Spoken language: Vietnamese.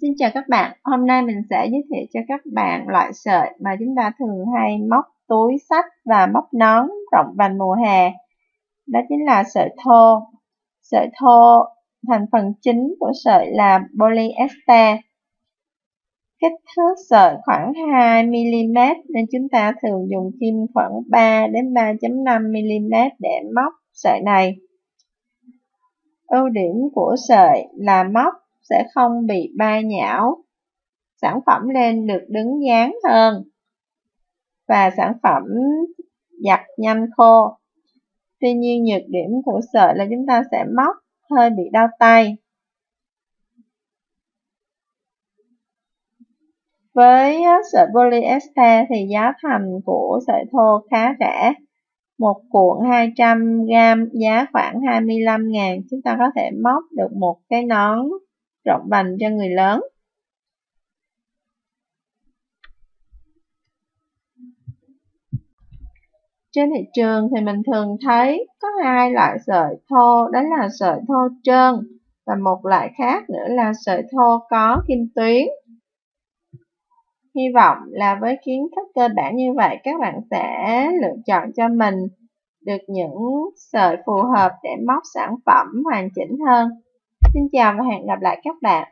Xin chào các bạn, hôm nay mình sẽ giới thiệu cho các bạn loại sợi mà chúng ta thường hay móc túi sách và móc nón rộng vành mùa hè. Đó chính là sợi thô. Sợi thô thành phần chính của sợi là polyester. Kích thước sợi khoảng 2mm nên chúng ta thường dùng kim khoảng 3 đến 3.5mm để móc sợi này. Ưu điểm của sợi là móc sẽ không bị bay nhão. Sản phẩm lên được đứng dáng hơn. Và sản phẩm giặt nhanh khô. Tuy nhiên nhược điểm của sợi là chúng ta sẽ móc hơi bị đau tay. Với sợi polyester thì giá thành của sợi thô khá rẻ. Một cuộn 200g giá khoảng 25 ngàn chúng ta có thể móc được một cái nón rộng vành cho người lớn. Trên thị trường thì mình thường thấy có hai loại sợi thô, đó là sợi thô trơn và một loại khác nữa là sợi thô có kim tuyến. Hy vọng là với kiến thức cơ bản như vậy các bạn sẽ lựa chọn cho mình được những sợi phù hợp để móc sản phẩm hoàn chỉnh hơn. Xin chào và hẹn gặp lại các bạn.